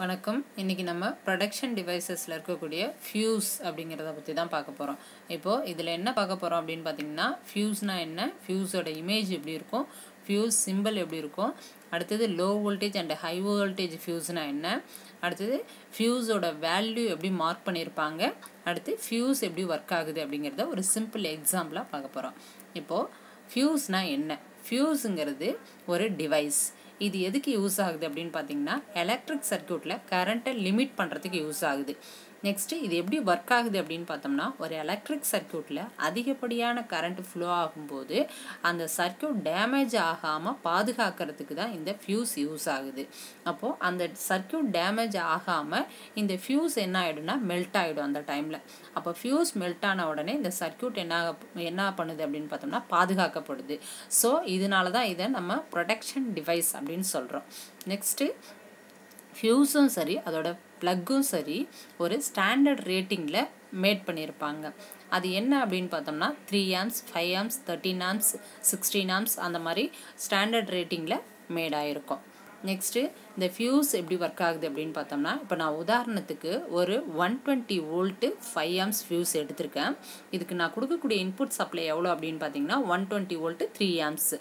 வணக்கம். இன்றைக்கி நம்ம ப்ரொடக்ஷன் டிவைசஸில் இருக்கக்கூடிய ஃபியூஸ் அப்படிங்கிறத பற்றி தான் பார்க்க போகிறோம் இப்போது இதில் என்ன பார்க்க போகிறோம் அப்படின்னு பார்த்தீங்கன்னா ஃபியூஸ்னால் என்ன? ஃபியூஸோட இமேஜ் எப்படி இருக்கும்? ஃபியூஸ் சிம்பிள் எப்படி இருக்கும்? அடுத்தது low voltage and high voltage ஃபியூஸ்னால் என்ன? அடுத்தது ஃபியூஸோட வேல்யூ எப்படி மார்க் பண்ணியிருப்பாங்க? அடுத்து ஃபியூஸ் எப்படி ஒர்க் ஆகுது அப்படிங்கிறத ஒரு சிம்பிள் எக்ஸாம்பிளாக பார்க்க போகிறோம் இப்போது ஃபியூஸ்னால் என்ன? ஃபியூஸுங்கிறது ஒரு டிவைஸ் இது எதுக்கு யூஸ் ஆகுது அப்படின்னு பார்த்தீங்கன்னா எலக்ட்ரிக் சர்க்கியூட்டில் கரண்ட்டை லிமிட் பண்ணுறதுக்கு யூஸ் ஆகுது. நெக்ஸ்ட்டு இது எப்படி ஒர்க் ஆகுது அப்படின்னு பார்த்தோம்னா ஒரு எலக்ட்ரிக் சர்க்கியூட்டில் அதிகப்படியான கரண்ட் ஃப்ளோ ஆகும்போது அந்த சர்க்கியூட் டேமேஜ் ஆகாமல் பாதுகாக்கிறதுக்கு தான் இந்த ஃபியூஸ் யூஸ் ஆகுது. அப்போது அந்த சர்க்கியூட் டேமேஜ் ஆகாமல் இந்த ஃபியூஸ் என்ன ஆகிடும்னா மெல்ட் ஆகிடும் அந்த டைமில் அப்போ ஃபியூஸ் மெல்ட் ஆன உடனே இந்த சர்க்கியூட் என்ன என்ன பண்ணுது அப்படின்னு பார்த்தோம்னா பாதுகாக்கப்படுது. ஸோ இதனால தான் இதை நம்ம ப்ரொடெக்ஷன் டிவைஸ் அப்படின்னு சொல்கிறோம் நெக்ஸ்ட்டு ஃபியூஸும் சரி அதோட ப்ளக்கும் சரி ஒரு ஸ்டாண்டர்ட் ரேட்டிங்கில் மேட் பண்ணியிருப்பாங்க. அது என்ன அப்படின்னு பார்த்தோம்னா three amps five amps thirteen amps sixteen amps அந்த மாதிரி ஸ்டாண்டர்ட் ரேட்டிங்கில் மேட் ஆகிருக்கும் நெக்ஸ்ட்டு இந்த ஃபியூஸ் எப்படி ஒர்க் ஆகுது அப்படின்னு பார்த்தோம்னா இப்போ நான் உதாரணத்துக்கு ஒரு one twenty volt five amps fuse எடுத்திருக்கேன். இதுக்கு நான் கொடுக்கக்கூடிய இன்புட் சப்ளை எவ்வளோ அப்படின்னு பார்த்தீங்கன்னா one twenty volt three amps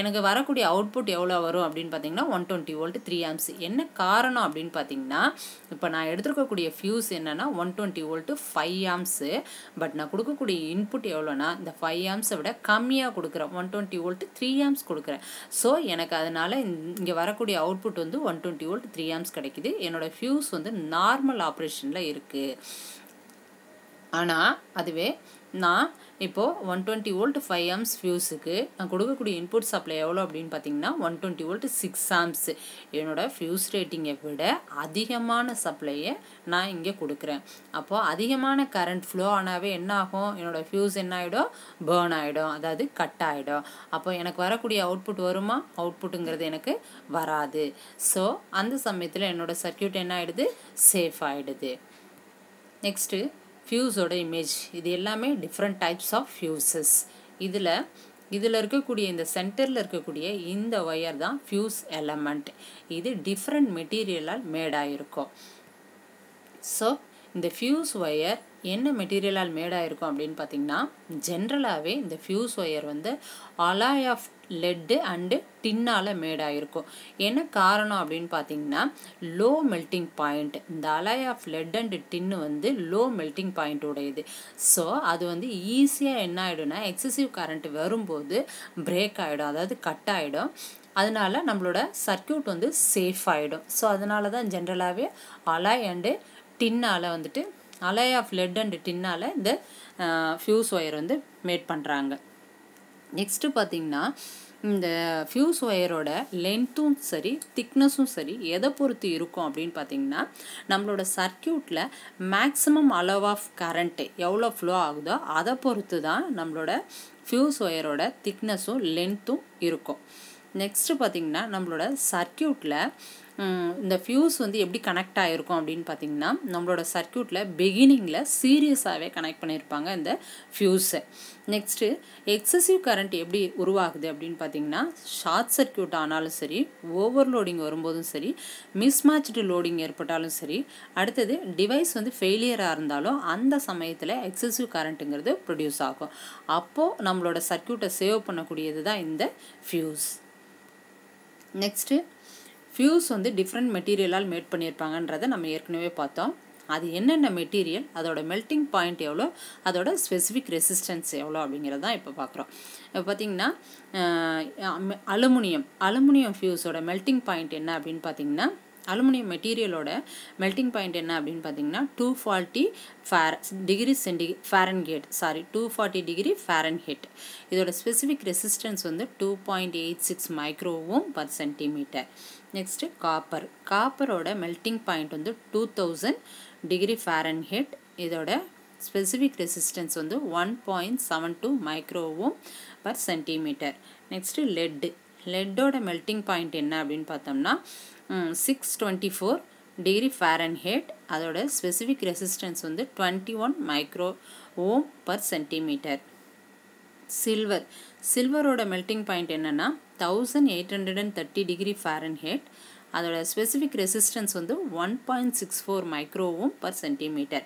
எனக்கு வரக்கூடிய அவுட்புட் எவ்வளோ வரும் அப்படின்னு பார்த்தீங்கன்னா one twenty volt three amps என்ன காரணம் அப்படின்னு பார்த்தீங்கன்னா இப்போ நான் எடுத்துருக்கக்கூடிய ஃபியூஸ் என்னென்னா one twenty volt five amps but நான் கொடுக்கக்கூடிய இன்புட் எவ்வளோனா இந்த ஃபைவ் ஆம்ஸை விட கம்மியாக கொடுக்குறேன். One twenty volt three amps கொடுக்குறேன். ஸோ எனக்கு அதனால் இங்கே வரக்கூடிய அவுட்புட் வந்து one twenty volt three amps கிடைக்குது. என்னோட ஃபியூஸ் வந்து நார்மல் ஆப்ரேஷனில் இருக்குது ஆனால் அதுவே நான் இப்போது one twenty volt five amps ஃபியூஸுக்கு நான் கொடுக்கக்கூடிய இன்புட் சப்ளை எவ்வளோ அப்படின்னு பார்த்தீங்கன்னா one twenty volt six amps என்னோடய ஃபியூஸ் ரேட்டிங்கை விட அதிகமான சப்ளையை நான் இங்கே கொடுக்குறேன். அப்போது அதிகமான கரண்ட் ஃப்ளோ ஆனாவே என்ன ஆகும்? என்னோடய ஃபியூஸ் என்ன ஆகிடும் பேர்ன் ஆகிடும் அதாவது கட் ஆகிடும் அப்போ எனக்கு வரக்கூடிய அவுட்புட் வருமா? அவுட்புட்டுங்கிறது எனக்கு வராது. ஸோ அந்த சமயத்தில் என்னோடய சர்க்கியூட் என்ன ஆகிடுது சேஃப் ஆகிடுது நெக்ஸ்ட்டு ஃபியூஸோட இமேஜ் இது எல்லாமே டிஃப்ரெண்ட் டைப்ஸ் ஆஃப் ஃபியூசஸ் இதில் இதில் இருக்கக்கூடிய இந்த சென்டரில் இருக்கக்கூடிய இந்த ஒயர் தான் ஃபியூஸ் எலமெண்ட் இது டிஃப்ரெண்ட் மெட்டீரியலால் மேடாயிருக்கும் ஸோ இந்த ஃபியூஸ் ஒயர் என்ன மெட்டீரியலால் மேடாக இருக்கும் அப்படின்னு பார்த்தீங்கன்னா ஜென்ரலாகவே இந்த ஃபியூஸ் ஒயர் வந்து அலாய் ஆஃப் லெட்டு அண்டு டின்னால் மேடாக இருக்கும் என்ன காரணம் அப்படின்னு பார்த்தீங்கன்னா லோ மெல்ட்டிங் பாயிண்ட் இந்த alloy of lead and tin வந்து லோ மெல்ட்டிங் பாயிண்ட் உடையது. ஸோ அது வந்து ஈஸியாக என்ன ஆகிடும்னா எக்ஸசிவ் கரண்ட் வரும்போது பிரேக் ஆகிடும் அதாவது கட் ஆகிடும் அதனால நம்மளோட சர்க்கியூட் வந்து சேஃப் ஆகிடும் ஸோ அதனால தான் ஜென்ரலாகவே அலாய் அண்டு டின்னால் வந்துட்டு அலை ஆஃப் லெட் அண்ட் டின்னால் இந்த ஃபியூஸ் ஒயர் வந்து மேட் பண்ணுறாங்க நெக்ஸ்ட்டு பார்த்திங்கன்னா இந்த ஃபியூஸ் ஒயரோட லென்த்தும் சரி திக்னஸும் சரி எதை பொறுத்து இருக்கும் அப்படின்னு பார்த்தீங்கன்னா நம்மளோட சர்க்கியூட்டில் மேக்ஸிமம் அளவ் ஆஃப் கரண்ட்டு எவ்வளோ ஃப்ளோ ஆகுதோ அதை பொறுத்து தான் நம்மளோட ஃபியூஸ் ஒயரோட திக்னஸும் லென்த்தும் இருக்கும். நெக்ஸ்ட்டு பார்த்திங்கன்னா நம்மளோட சர்க்கியூட்டில் இந்த ஃபியூஸ் வந்து எப்படி கனெக்ட் ஆகிருக்கும் அப்படின்னு பார்த்தீங்கன்னா நம்மளோட சர்க்கியூட்டில் பிகினிங்கில் சீரியஸாகவே கனெக்ட் பண்ணியிருப்பாங்க இந்த ஃபியூஸை நெக்ஸ்ட்டு எக்ஸசிவ் கரண்ட் எப்படி உருவாகுது அப்படின்னு பார்த்தீங்கன்னா ஷார்ட் சர்க்கியூட் ஆனாலும் சரி ஓவர்லோடிங் வரும்போதும் சரி மிஸ்மேட்ச்டு லோடிங் ஏற்பட்டாலும் சரி அடுத்தது டிவைஸ் வந்து ஃபெயிலியராக இருந்தாலும் அந்த சமயத்தில் எக்ஸசிவ் கரண்ட்டுங்கிறது ப்ரொடியூஸ் ஆகும். அப்போது நம்மளோட சர்க்கியூட்டை சேவ் பண்ணக்கூடியது தான் இந்த ஃபியூஸ் நெக்ஸ்ட்டு ஃபியூஸ் வந்து டிஃப்ரெண்ட் மெட்டீரியலால் மேட் பண்ணியிருப்பாங்கன்றதை நம்ம ஏற்கனவே பார்த்தோம். அது என்னென்ன மெட்டீரியல் அதோட மெல்ட்டிங் பாயிண்ட் எவ்வளோ அதோட ஸ்பெசிஃபிக் ரெசிஸ்டன்ஸ் எவ்வளோ அப்படிங்கிறது தான் இப்போ பார்க்குறோம். இப்போ பார்த்திங்கன்னா அலுமினியம் அலுமினியம் ஃபியூஸோட மெல்ட்டிங் பாயிண்ட் என்ன அப்படின்னு பார்த்திங்கன்னா அலுமினியம் மெட்டீரியலோட மெல்டிங் பாயிண்ட் என்ன அப்படின்னு பார்த்தீங்கன்னா two forty fair degree centi fahrenheit sorry two forty degree fahrenheit இதோட ஸ்பெசிஃபிக் ரெசிஸ்டன்ஸ் வந்து two point eight six micro ohm per centimetre next copper காப்பரோட melting point வந்து டூ தௌசண்ட் டிகிரி ஃபேரன்ஹிட் இதோட specific resistance வந்து one point seven two micro ohm per centimetre next lead லெட்டோட melting point என்ன அப்படின்னு பார்த்தோம்னா six twenty four degree fahrenheit அதோட specific resistance வந்து twenty one micro ohm per centimetre silver சில்வரோட melting point என்னென்னா thousand eight hundred and thirty degree fahrenheit அதோட specific resistance வந்து one point six four micro ohm per centimetre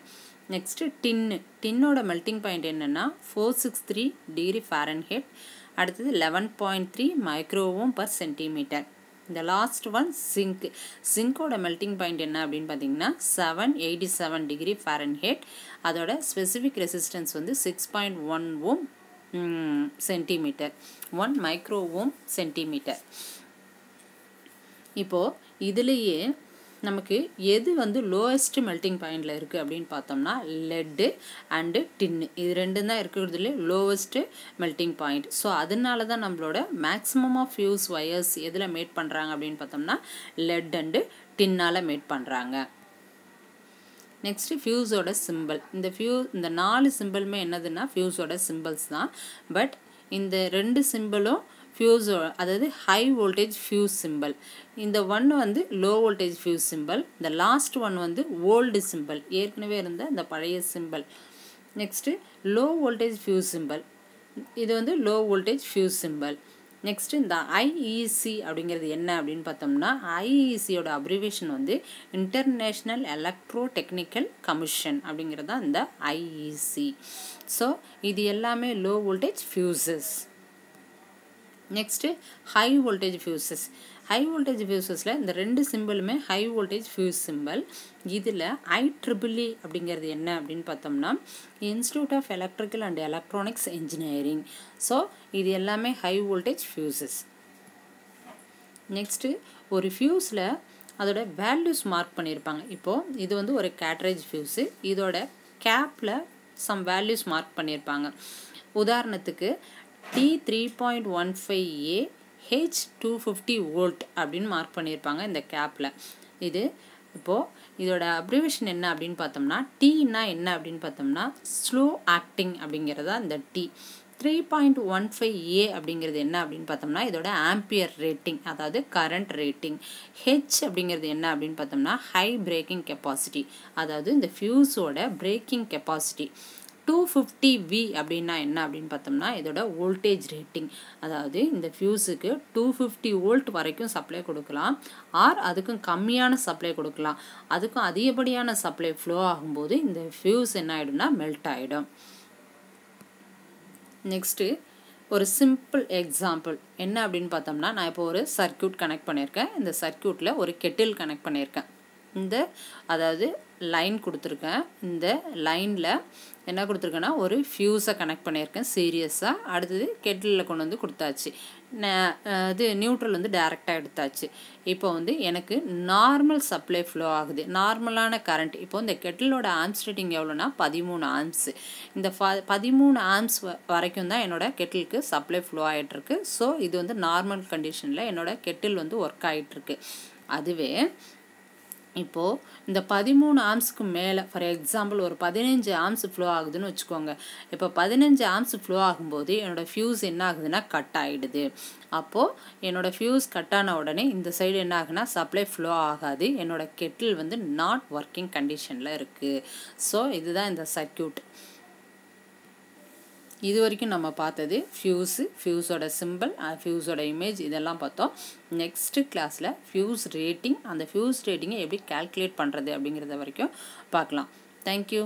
next tin டின்னோட melting point என்னென்னா four six three degree fahrenheit அடுத்தது eleven point three micro ohm per centimetre இந்த last one zinc சிங்கோட melting point என்ன அப்படின்னு பார்த்தீங்கன்னா seven eighty seven degree fahrenheit அதோட specific resistance வந்து six point one ohm centimetre one micro ohm centimetre இப்போது இதுலேயே நமக்கு எது வந்து லோவஸ்ட் மெல்ட்டிங் பாயிண்டில் இருக்குது அப்படின்னு பார்த்தோம்னா லெட்டு அண்டு டின்னு இது ரெண்டும் தான் இருக்கிறதுலே லோவஸ்ட்டு மெல்ட்டிங் பாயிண்ட் ஸோ அதனால தான் நம்மளோட மேக்ஸிமம் ஆஃப் ஃபியூஸ் ஒயர்ஸ் எதில் மேட் பண்ணுறாங்க அப்படின்னு பார்த்தோம்னா லெட் அண்டு டின்னால் மேட் பண்ணுறாங்க நெக்ஸ்ட்டு ஃபியூஸோட சிம்பிள் இந்த ஃபியூ இந்த நாலு சிம்பிளுமே என்னதுன்னா ஃபியூஸோட சிம்பிள்ஸ் தான். பட் இந்த ரெண்டு சிம்பிளும் ஃபியூஸோ அதாவது ஹை வோல்டேஜ் ஃபியூஸ் சிம்பிள் இந்த ஒன்று வந்து லோ வோல்டேஜ் ஃபியூஸ் சிம்பிள் இந்த லாஸ்ட் ஒன் வந்து ஓல்டு சிம்பிள் ஏற்கனவே இருந்த இந்த பழைய symbol next low voltage fuse symbol இது வந்து low voltage fuse symbol next இந்த ஐஇசி அப்படிங்கிறது என்ன அப்படின்னு பார்த்தோம்னா ஐஇசியோட அப்ரிவேஷன் வந்து இன்டர்நேஷ்னல் எலக்ட்ரோ டெக்னிக்கல் கமிஷன் அப்படிங்கிறது தான் இந்த ஐஇசி ஸோ இது எல்லாமே low voltage fuses next high voltage fuses high voltage ஃபியூசஸில் இந்த ரெண்டு சிம்பிளுமே ஹை வோல்டேஜ் ஃபியூஸ் சிம்பிள் இதில் ஐ ட்ரிபிள்இ அப்படிங்கிறது என்ன அப்படின்னு பார்த்தோம்னா institute of electrical and electronics engineering so இது எல்லாமே ஹை வோல்டேஜ் ஃபியூசஸ் நெக்ஸ்ட்டு ஒரு ஃபியூஸில் அதோட வேல்யூஸ் மார்க் பண்ணியிருப்பாங்க. இப்போது இது வந்து ஒரு கேட்ரேஜ் ஃபியூஸு இதோட கேப்பில் சம் வேல்யூஸ் மார்க் பண்ணியிருப்பாங்க. உதாரணத்துக்கு T three point one five A H two fifty volt அப்படின்னு மார்க் பண்ணியிருப்பாங்க இந்த கேப்பில் இது இப்போது இதோட அப்ரிவேஷன் என்ன அப்படின்னு பார்த்தோம்னா டீனா என்ன அப்படின்னு பார்த்தோம்னா ஸ்லோ ஆக்டிங் அப்படிங்கிறதா இந்த T three point one five A அப்படிங்கிறது என்ன அப்படின்னு பார்த்தோம்னா இதோட ஆம்பியர் ரேட்டிங் அதாவது கரண்ட் ரேட்டிங் ஹெச் அப்படிங்கிறது என்ன அப்படின்னு பார்த்தோம்னா ஹை பிரேக்கிங் கெப்பாசிட்டி அதாவது இந்த ஃபியூஸோட breaking capacity two fifty V அப்படின்னா என்ன அப்படின்னு பார்த்தோம்னா இதோட வோல்டேஜ் ரேட்டிங் அதாவது இந்த ஃபியூஸுக்கு டூ ஃபிஃப்டி வோல்ட் வரைக்கும் சப்ளை கொடுக்கலாம். ஆர் அதுக்கும் கம்மியான சப்ளை கொடுக்கலாம். அதுக்கும் அதிகப்படியான சப்ளை ஃப்ளோ ஆகும்போது இந்த ஃபியூஸ் என்ன ஆகிடும்னா மெல்ட் ஆகிடும் நெக்ஸ்ட்டு ஒரு சிம்பிள் எக்ஸாம்பிள் என்ன அப்படின்னு பார்த்தோம்னா நான் இப்போ ஒரு சர்க்கியூட் கனெக்ட் பண்ணியிருக்கேன். இந்த சர்க்கியூட்டில் ஒரு கெட்டில் கனெக்ட் பண்ணியிருக்கேன். இந்த அதாவது லைன் கொடுத்துருக்கேன். இந்த லைனில் என்ன கொடுத்துருக்கேன்னா ஒரு ஃபியூஸை கனெக்ட் பண்ணியிருக்கேன் சீரியஸாக அடுத்தது கெட்டிலில் கொண்டு வந்து கொடுத்தாச்சு. இது நியூட்ரல் வந்து டேரெக்டாக எடுத்தாச்சு. இப்போ வந்து எனக்கு நார்மல் சப்ளை ஃப்ளோ ஆகுது. நார்மலான கரண்ட் இப்போ இந்த கெட்டிலோட ஆம்ஸ் ரேட்டிங் எவ்வளோனா பதிமூணு ஆம்ஸ் இந்த ஃப பதிமூணு ஆம்ஸ் வரைக்கும் தான் என்னோடய கெட்டிலுக்கு சப்ளை ஃப்ளோ ஆகிட்டுருக்கு ஸோ இது வந்து நார்மல் கண்டிஷனில் என்னோட கெட்டில் வந்து ஒர்க் ஆகிட்டுருக்கு அதுவே இப்போது இந்த பதிமூணு ஆம்ஸுக்கு மேலே ஃபார் எக்ஸாம்பிள் ஒரு பதினஞ்சு ஆம்ஸ் ஃப்ளோ ஆகுதுன்னு வச்சுக்கோங்க. இப்போ பதினஞ்சு ஆம்ஸ் ஃப்ளோ ஆகும்போது என்னோடய ஃபியூஸ் என்ன ஆகுதுன்னா கட் ஆகிடுது அப்போது என்னோடய ஃபியூஸ் கட் ஆன உடனே இந்த சைடு என்ன ஆகுனா சப்ளை ஃப்ளோ ஆகாது. என்னோடய கெட்டில் வந்து நாட் ஒர்க்கிங் கண்டிஷனில் இருக்குது ஸோ இதுதான் இந்த சர்க்கியூட் இது வரைக்கும் நம்ம பார்த்தது ஃபியூஸு ஃபியூஸோட சிம்பிள் ஃபியூஸோட இமேஜ் இதெல்லாம் பார்த்தோம். நெக்ஸ்ட்டு கிளாஸில் ஃபியூஸ் ரேட்டிங் அந்த ஃபியூஸ் ரேட்டிங்கை எப்படி கால்குலேட் பண்ணுறது அப்படிங்கிறத வரைக்கும் பார்க்கலாம். தேங்க்யூ